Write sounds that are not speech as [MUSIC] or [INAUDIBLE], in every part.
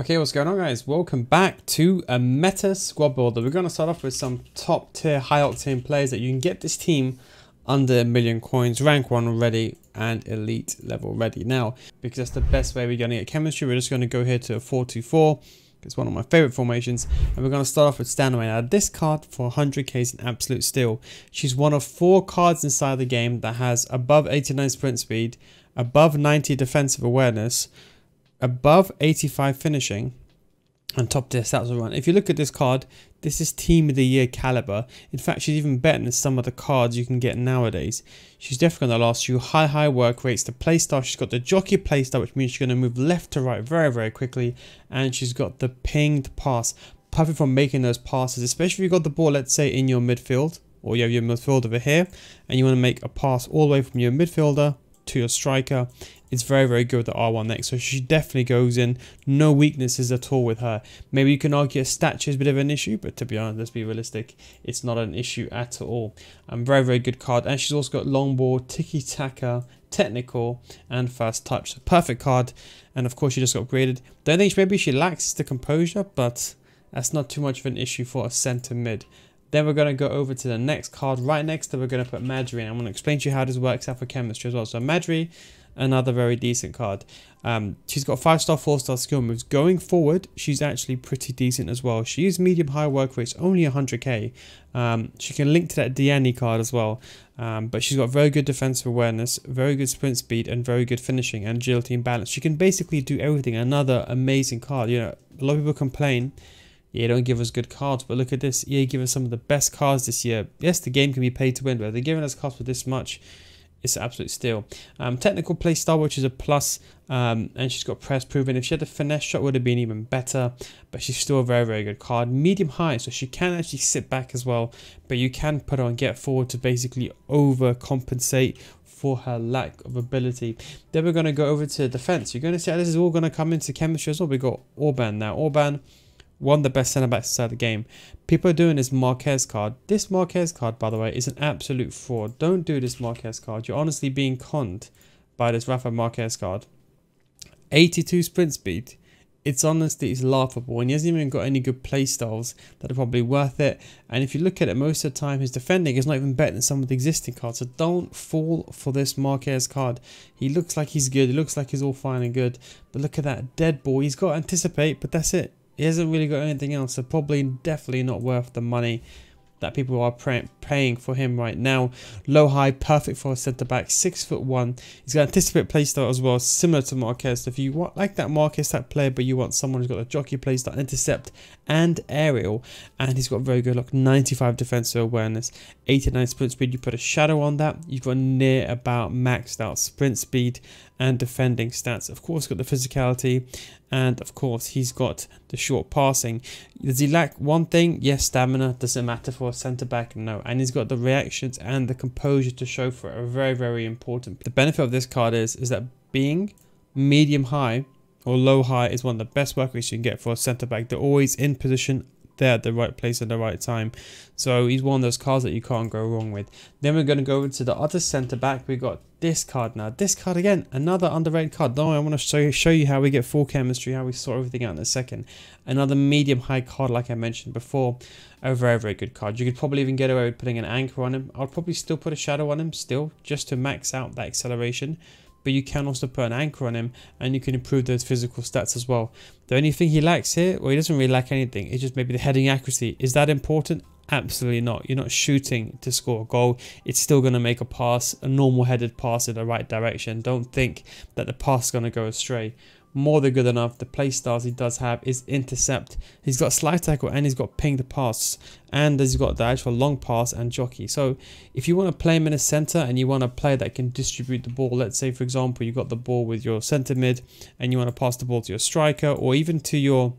Okay, what's going on guys? Welcome back to a meta squad builder. We're going to start off with some top tier high octane players that you can get this team under a million coins, rank 1 ready and elite level ready. Now, because that's the best way we're going to get chemistry, we're just going to go here to a 4-2-4. It's one of my favorite formations and we're going to start off with Stanway. Now this card for 100k is an absolute steal. She's one of four cards inside the game that has above 89 sprint speed, above 90 defensive awareness, above 85 finishing and top tier stats will run. If you look at this card, this is team of the year caliber. In fact, she's even better than some of the cards you can get nowadays. She's definitely going to last you high, high work rates. The playstyle, she's got the jockey playstyle, which means she's going to move left to right very, very quickly. And she's got the pinged pass. Perfect for making those passes, especially if you've got the ball, let's say, in your midfield. Or you have your midfield over here. And you want to make a pass all the way from your midfielder to your striker it's very, very good with the R1 next. So she definitely goes in. No weaknesses at all with her. Maybe you can argue a stature is a bit of an issue, but to be honest, let's be realistic. It's not an issue at all. Um, very, very good card. And she's also got long ball, tiki-taka, technical, and fast touch. Perfect card. And of course, she just got upgraded. The only thing maybe she lacks the composure, but that's not too much of an issue for a center mid. Then we're going to go over to the next card. Right next to we're going to put Madry. And I'm going to explain to you how this works out for chemistry as well. So Madry another very decent card. Um, she's got 5 star, 4 star skill moves. Going forward, she's actually pretty decent as well. She is medium high work rate, only 100k. Um, she can link to that Diani card as well. Um, but she's got very good defensive awareness, very good sprint speed, and very good finishing and agility and balance. She can basically do everything. Another amazing card. You know, a lot of people complain. Yeah, don't give us good cards, but look at this. EA give us some of the best cards this year. Yes, the game can be paid to win, but they're giving us cards for this much it's an absolute steal. Um, technical play style, which is a plus, um, and she's got press proven. If she had a finesse shot, would have been even better, but she's still a very, very good card. Medium high, so she can actually sit back as well, but you can put her on get forward to basically overcompensate for her lack of ability. Then we're going to go over to defense. You're going to see how this is all going to come into chemistry as well. We've got Orban now. Orban one of the best centre backs inside the game. People are doing this Marquez card. This Marquez card, by the way, is an absolute fraud. Don't do this Marquez card. You're honestly being conned by this Rafa Marquez card. 82 sprint speed. It's honestly it's laughable, and he hasn't even got any good play styles that are probably worth it. And if you look at it, most of the time his defending is not even better than some of the existing cards. So don't fall for this Marquez card. He looks like he's good. He looks like he's all fine and good. But look at that dead ball. He's got to anticipate, but that's it. He hasn't really got anything else, so probably definitely not worth the money that people are paying for him right now. Low high, perfect for a centre back, six foot one. He's got anticipate playstyle as well, similar to Marquez. if you want like that Marquez type player, but you want someone who's got a jockey playstyle, intercept and aerial, and he's got very good look, 95 defensive awareness, 89 sprint speed. You put a shadow on that, you've got near about maxed out sprint speed and defending stats. Of course, got the physicality, and of course, he's got the short passing. Does he lack one thing? Yes, stamina. Does it matter for a centre back? No. And he's got the reactions and the composure to show for it. Very, very important. The benefit of this card is is that being medium high or low high is one of the best workers you can get for a centre back. They're always in position there at the right place at the right time. So he's one of those cards that you can't go wrong with. Then we're going to go over to the other centre back. We got this card now. This card again, another underrated card. Don't I want to show you, show you how we get full chemistry, how we sort everything out in a second. Another medium high card like I mentioned before. A very, very good card. You could probably even get away with putting an anchor on him. I'll probably still put a shadow on him still, just to max out that acceleration but you can also put an anchor on him and you can improve those physical stats as well. The only thing he lacks here, well, he doesn't really lack anything. It's just maybe the heading accuracy. Is that important? Absolutely not. You're not shooting to score a goal. It's still going to make a pass, a normal headed pass in the right direction. Don't think that the pass is going to go astray more than good enough. The play styles he does have is intercept. He's got slide tackle and he's got ping the pass. And he's got the actual long pass and jockey. So if you want to play him in a center and you want a player that can distribute the ball, let's say for example you got the ball with your center mid and you want to pass the ball to your striker or even to your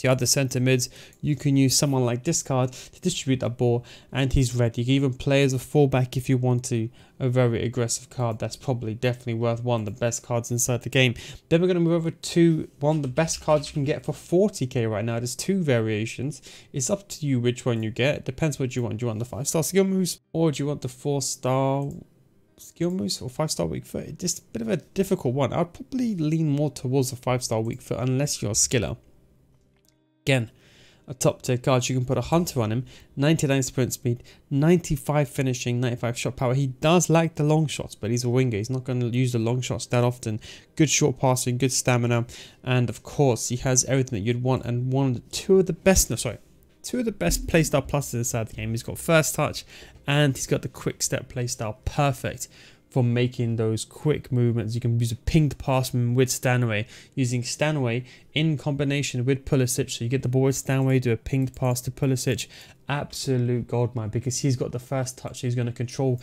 the other centre mids, you can use someone like this card to distribute that ball and he's ready. You can even play as a fullback if you want to. A very aggressive card that's probably definitely worth one of the best cards inside the game. Then we're going to move over to one of the best cards you can get for 40k right now. There's two variations. It's up to you which one you get. It depends what you want. Do you want the 5 star skill moves or do you want the 4 star skill moves or five star weak foot. It's just a bit of a difficult one. I'd probably lean more towards a five star weak foot unless you're a skiller. Again, a top tier card. You can put a hunter on him, 99 sprint speed, 95 finishing, 95 shot power. He does like the long shots, but he's a winger. He's not going to use the long shots that often. Good short passing, good stamina, and of course he has everything that you'd want. And one of the two of the best, no sorry, two of the best playstyle pluses inside the game. He's got first touch, and he's got the quick step playstyle. Perfect for making those quick movements. You can use a pinged pass with Stanway, using Stanway in combination with Pulisic. So you get the ball with Stanway, do a pinged pass to Pulisic. Absolute goldmine because he's got the first touch. He's going to control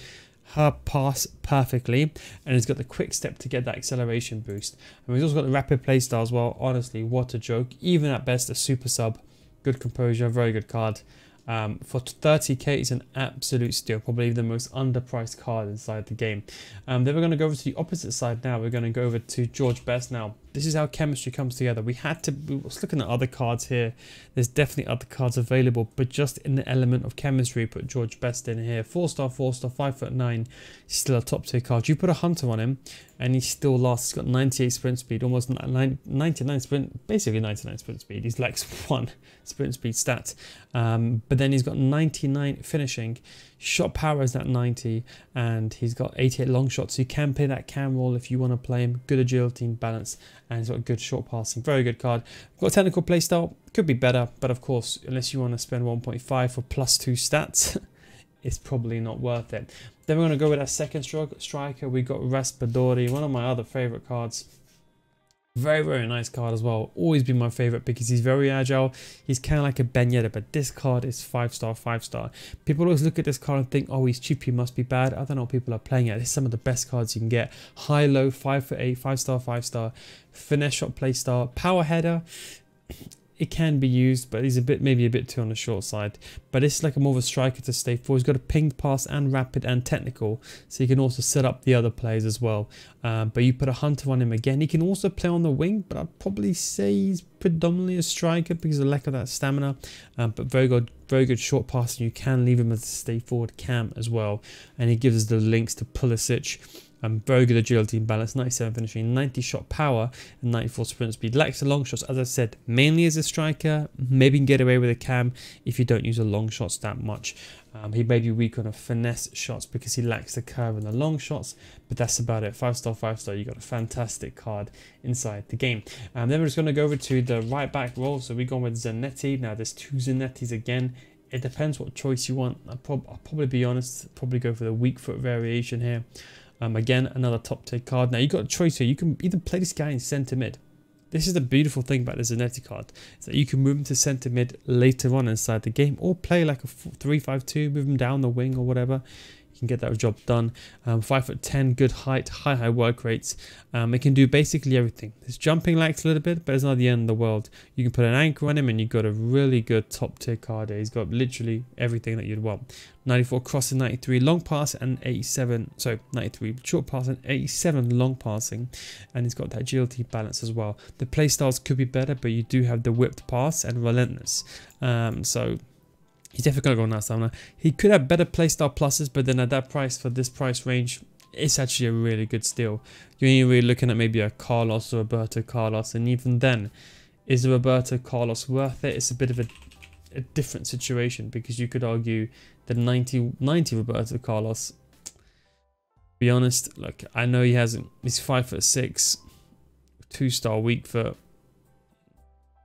her pass perfectly and he's got the quick step to get that acceleration boost. And he's also got the rapid playstyle as well. Honestly, what a joke. Even at best, a super sub. Good composure, very good card. Um, for 30k, it's an absolute steal, probably the most underpriced card inside the game. Um, then we're going to go over to the opposite side now. We're going to go over to George Best now. This is how chemistry comes together. We had to, we was looking at other cards here. There's definitely other cards available, but just in the element of chemistry, put George Best in here. Four star, four star, five foot nine, still a top tier card. You put a hunter on him, and he still lasts. He's got 98 sprint speed, almost 99 sprint, basically 99 sprint speed. He's lacks [LAUGHS] one sprint speed stat. Um, but then he's got 99 finishing. Shot power is at 90 and he's got 88 long shots. So you can play that cam role if you want to play him. Good agility and balance and he's got good short passing. Very good card. Got technical playstyle. Could be better, but of course, unless you want to spend 1.5 for plus 2 stats, [LAUGHS] it's probably not worth it. Then we're going to go with our second striker. We got Raspadori, one of my other favourite cards. Very, very nice card as well. Always been my favorite because he's very agile. He's kind of like a Ben Yedder, but this card is five star, five star. People always look at this card and think, oh, he's cheap, he must be bad. I don't know people are playing at. It's some of the best cards you can get. High, low, five for eight, five star, five star. Finesse shot, play star, power header it can be used, but he's a bit maybe a bit too on the short side. But it's like a more of a striker to stay for. He's got a pinged pass and rapid and technical, so you can also set up the other players as well. Uh, but you put a hunter on him again. He can also play on the wing, but I'd probably say he's predominantly a striker because of the lack of that stamina. Um, but very good, very good short passing. You can leave him as a stay forward cam as well, and he gives us the links to Pulisic. Um, very good agility and balance, 97 finishing, 90 shot power, and 94 sprint speed. Lacks the long shots, as I said, mainly as a striker. Maybe can get away with a cam if you don't use the long shots that much. Um, he may be weak on a finesse shots because he lacks the curve in the long shots, but that's about it. Five star, five star. You got a fantastic card inside the game. Um, then we're just going to go over to the right back role. So we're going with Zanetti. Now there's two Zanettis again. It depends what choice you want. I'll, prob I'll probably be honest, probably go for the weak foot variation here. Um, again, another top tier card. Now, you've got a choice here. You can either play this guy in centre mid. This is the beautiful thing about the Zanetti card, is that you can move him to centre mid later on inside the game, or play like a 3-5-2, move him down the wing or whatever can get that job done. Um, 5 foot 10, good height, high, high work rates. Um, it can do basically everything. His jumping lacks a little bit, but it's not the end of the world. You can put an anchor on him and you've got a really good top tier card. He's got literally everything that you'd want. 94 crossing, 93 long pass and 87, so 93 short pass and 87 long passing. And he's got that agility balance as well. The play styles could be better, but you do have the whipped pass and relentless. Um, so He's definitely going to go that stamina. He could have better playstyle pluses, but then at that price, for this price range, it's actually a really good steal. You're only really looking at maybe a Carlos or Roberto Carlos, and even then, is Roberto Carlos worth it? It's a bit of a, a different situation because you could argue the 90, 90 Roberto Carlos. Be honest, look, I know he hasn't. He's five foot six, two star weak foot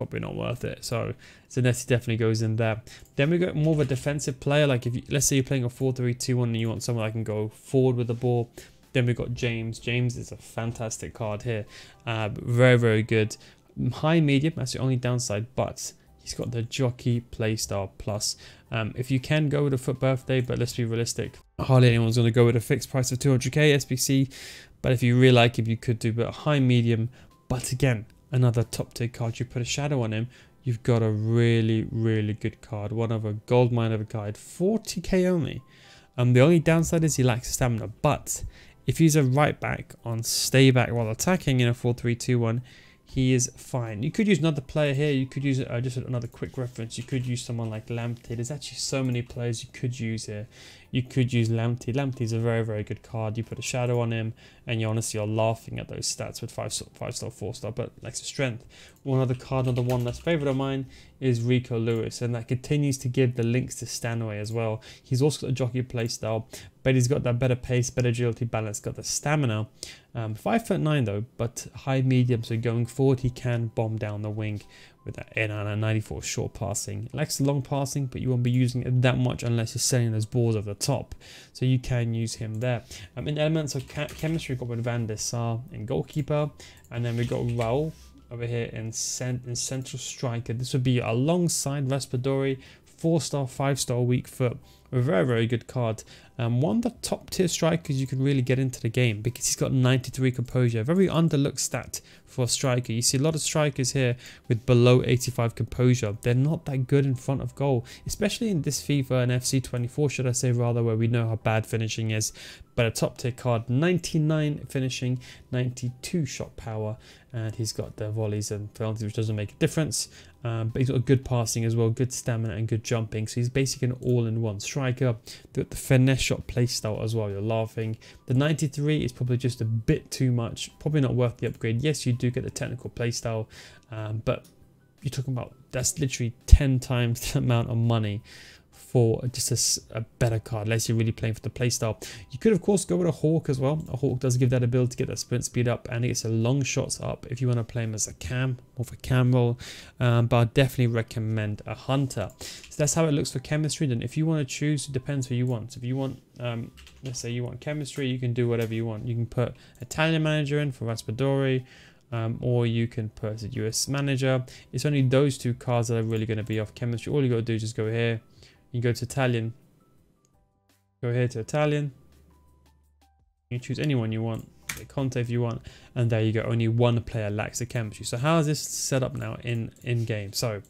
probably not worth it. So Zanetti definitely goes in there. Then we got more of a defensive player. Like if you, let's say you're playing a 4-3-2-1 and you want someone that can go forward with the ball. Then we've got James. James is a fantastic card here. Uh, very, very good. High medium, that's the only downside, but he's got the jockey playstyle plus. Um, if you can go with a FUT birthday, but let's be realistic, hardly anyone's going to go with a fixed price of 200k SBC. But if you really like him, you could do but high medium. But again, another top tier card, you put a shadow on him, you've got a really, really good card. One of a gold mine of a card, 40k only. Um, the only downside is he lacks stamina, but if he's a right back on stay back while attacking in a 4-3-2-1, he is fine. You could use another player here. You could use uh, just another quick reference. You could use someone like Lamptey. There's actually so many players you could use here You could use Lamptey. Lamptey is a very, very good card. You put a shadow on him, and you honestly are laughing at those stats with five, five star, four star, but extra strength. One other card, another one that's favorite of mine, is Rico Lewis, and that continues to give the links to Stanway as well. He's also got a jockey playstyle, but he's got that better pace, better agility balance, got the stamina. Um, five foot nine though, but high medium, so going forward he can bomb down the wing with that and a 94 short passing. Likes long passing, but you won't be using it that much unless you're sending those balls over the top. So you can use him there. Um, in elements of chemistry, we've got with Van der Sar in goalkeeper, and then we've got Raul over here in, cent in central striker. This would be alongside Raspadori, four star, five star weak foot. A very, very good card. Um, one of the top tier strikers you can really get into the game because he's got 93 composure. Very underlooked stat for a striker. You see a lot of strikers here with below 85 composure. They're not that good in front of goal, especially in this FIFA and FC 24, should I say rather, where we know how bad finishing is. But a top tier card, 99 finishing, 92 shot power, and he's got the volleys and penalties, which doesn't make a difference. Um, but he's got good passing as well, good stamina and good jumping. So he's basically an all-in-one striker. The finesse shot playstyle as well. You're laughing. The 93 is probably just a bit too much. Probably not worth the upgrade. Yes, you do get the technical playstyle, um, but you're talking about that's literally 10 times [LAUGHS] the amount of money for just a, a, better card, unless you're really playing for the playstyle. You could, of course, go with a Hawk as well. A Hawk does give that ability to get that sprint speed up, and it gets a long shots up if you want to play him as a cam, or for cam role, Um, but I definitely recommend a Hunter. So that's how it looks for chemistry. Then if you want to choose, it depends who you want. If you want, um, let's say you want chemistry, you can do whatever you want. You can put Italian manager in for Raspadori, um, or you can put a US manager. It's only those two cards that are really going to be off chemistry. All you got to do is just go here, you go to Italian. Go here to Italian. You choose anyone you want. Conte if you want. And there you go. Only one player lacks the chemistry. So how is this set up now in, in game? So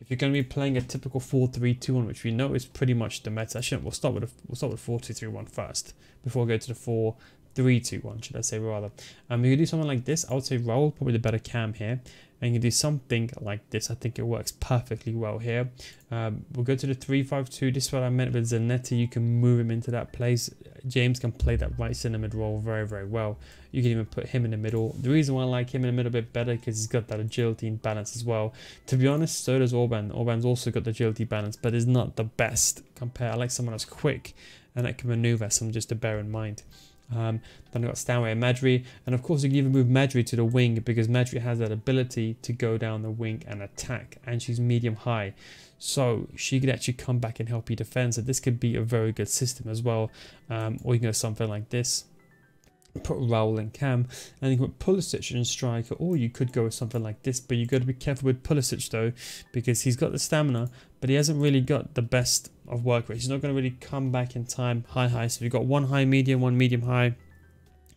if you're going to be playing a typical 4-3-2-1, which we know is pretty much the meta. Actually, we'll start with a, we'll start with 4-2-3-1 first before we go to the 4 3 2 1 should I say rather um you can do something like this I would say Raul probably the better cam here and you can do something like this. I think it works perfectly well here. Um, we'll go to the 3-5-2. This is what I meant with Zanetti. You can move him into that place. James can play that right centre mid role very, very well. You can even put him in the middle. The reason why I like him in the middle a bit better because he's got that agility and balance as well. To be honest, so does Orban. Orban's also got the agility balance, but is not the best compare. I like someone that's quick and that can maneuver, something just to bear in mind. Um, then I've got Stanway and Madri. And of course, you can even move Madri to the wing because Madri has that ability to go down the wing and attack. And she's medium high. So she could actually come back and help you defend. So this could be a very good system as well. Um, or you can go something like this. Put Raul and Cam, and you can put Pulisic in striker, or you could go with something like this. But you've got to be careful with Pulisic though, because he's got the stamina, but he hasn't really got the best of work rate. He's not going to really come back in time high high. So if you've got one high medium, one medium high,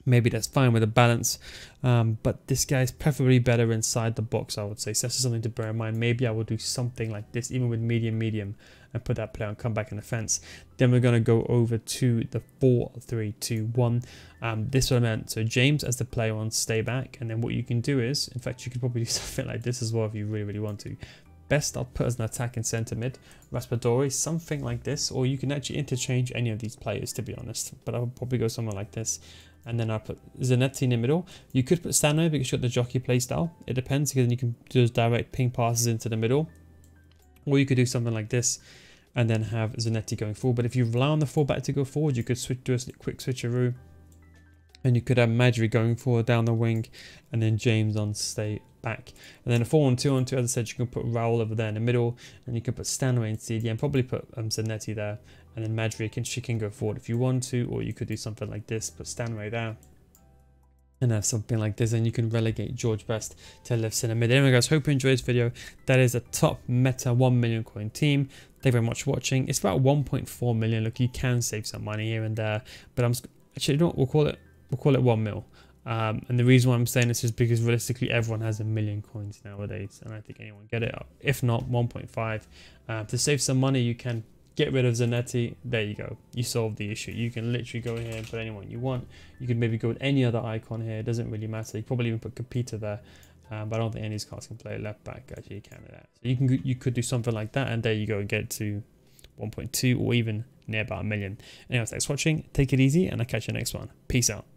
maybe that's fine with a balance. Um, but this guy is preferably better inside the box, I would say. So that's something to bear in mind. Maybe I will do something like this, even with medium medium, and put that player and come back in the fence. Then we're going to go over to the 4 3 2 1. Um, this one meant so James as the player on stay back. And then what you can do is, in fact, you could probably do [LAUGHS] something like this as well if you really, really want to. Best I'll put as an attack attacking centre mid, Raspadori, something like this, or you can actually interchange any of these players to be honest, but I'll probably go somewhere like this. And then I'll put Zanetti in the middle. You could put Stano because you've got the jockey playstyle. It depends because then you can do those direct ping passes into the middle. Or you could do something like this and then have Zanetti going forward. But if you rely on the fullback to go forward, you could switch do a quick switcheroo. And you could have Madri going forward down the wing and then James on stay back. And then a 4 on 2 on 2, as I said, you can put Raul over there in the middle, and you can put Stanway in CDM, probably put um, Zanetti there, and then Madri can, she can go forward if you want to, or you could do something like this, put Stanway there. And have something like this, and you can relegate George Best to left center mid. Anyway, guys, hope you enjoyed this video. That is a top meta 1 million coin team. Thank you very much for watching. It's about 1.4 million. Look, you can save some money here and there, but I'm actually, you know we'll call it, we'll call it 1 mil. Um, and the reason why I'm saying this is because realistically everyone has a million coins nowadays and I think anyone get it. If not 1.5 uh, to save some money you can get rid of Zanetti. There you go. You solve the issue. You can literally go here and put anyone you want. You can maybe go with any other icon here. It doesn't really matter. You probably even put Capita there. Um, but I don't think any of these cards can play left back actually you can that so you can you could do something like that and there you go get to 1.2 or even near about a million. Anyways, thanks for watching. Take it easy and I'll catch you next one. Peace out.